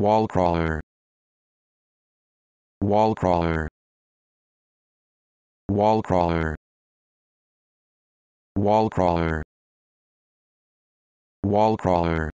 wall crawler wall crawler wall crawler wall crawler wall crawler